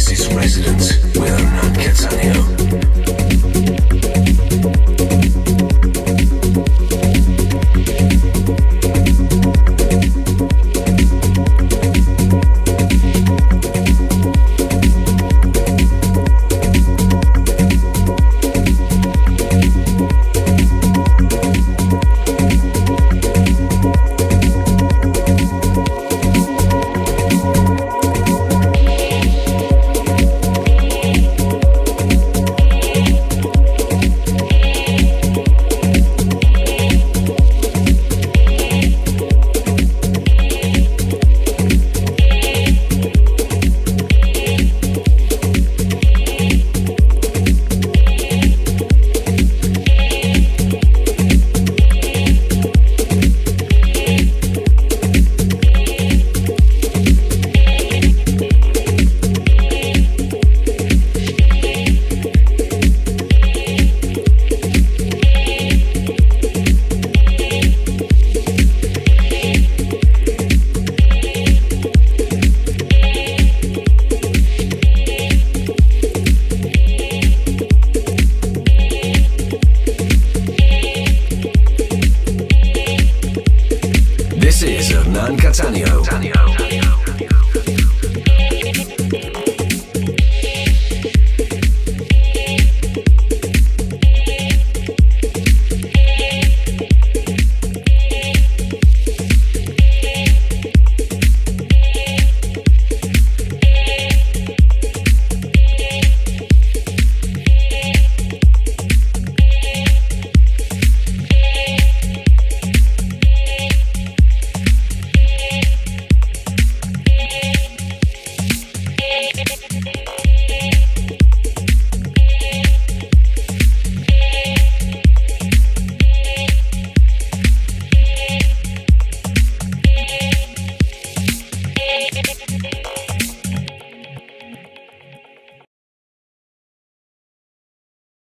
This is Residence with Anand Catania. This is Hernan Cattaneo.